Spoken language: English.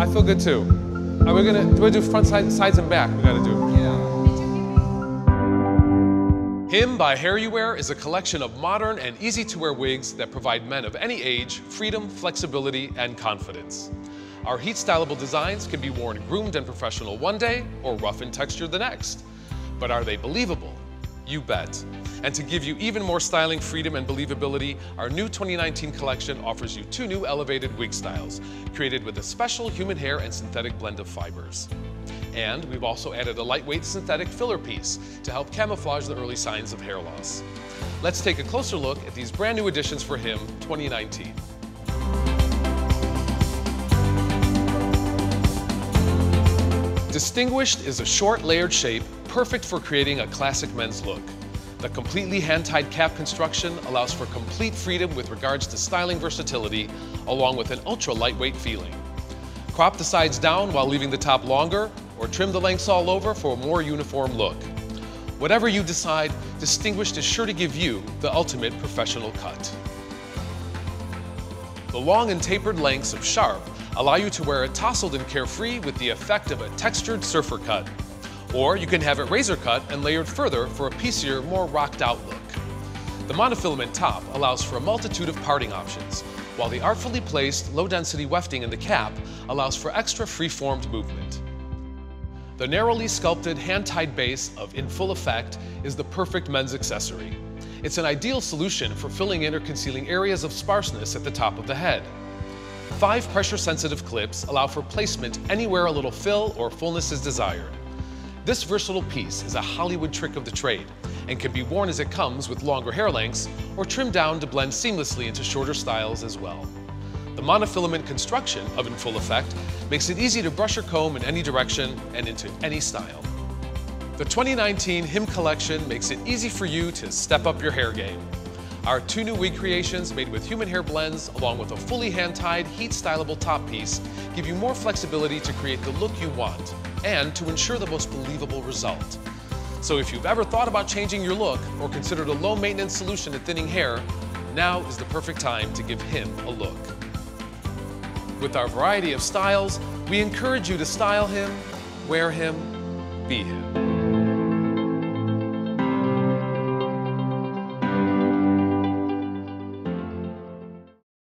I feel good too. Are we gonna, do I do front side, sides and back? We gotta do. Him by HairUWear is a collection of modern and easy to wear wigs that provide men of any age freedom, flexibility, and confidence. Our heat stylable designs can be worn groomed and professional one day or rough in texture the next. But are they believable? You bet. And to give you even more styling freedom and believability, our new 2019 collection offers you two new elevated wig styles, created with a special human hair and synthetic blend of fibers. And we've also added a lightweight synthetic filler piece to help camouflage the early signs of hair loss. Let's take a closer look at these brand new additions for him 2019. Distinguished is a short layered shape perfect for creating a classic men's look. The completely hand-tied cap construction allows for complete freedom with regards to styling versatility, along with an ultra lightweight feeling. Crop the sides down while leaving the top longer, or trim the lengths all over for a more uniform look. Whatever you decide, Distinguished is sure to give you the ultimate professional cut. The long and tapered lengths of Sharp allow you to wear it tousled and carefree with the effect of a textured surfer cut. Or you can have it razor cut and layered further for a piecier, more rocked out look. The monofilament top allows for a multitude of parting options, while the artfully placed low-density wefting in the cap allows for extra free-formed movement. The narrowly sculpted hand-tied base of In Full Effect is the perfect men's accessory. It's an ideal solution for filling in or concealing areas of sparseness at the top of the head. Five pressure-sensitive clips allow for placement anywhere a little fill or fullness is desired. This versatile piece is a Hollywood trick of the trade and can be worn as it comes with longer hair lengths or trimmed down to blend seamlessly into shorter styles as well. The monofilament construction of In Full Effect makes it easy to brush or comb in any direction and into any style. The 2019 Him Collection makes it easy for you to step up your hair game. Our two new wig creations made with human hair blends along with a fully hand-tied, heat stylable top piece give you more flexibility to create the look you want and to ensure the most believable result. So if you've ever thought about changing your look or considered a low maintenance solution to thinning hair, now is the perfect time to give him a look. With our variety of styles, we encourage you to style him, wear him, be him.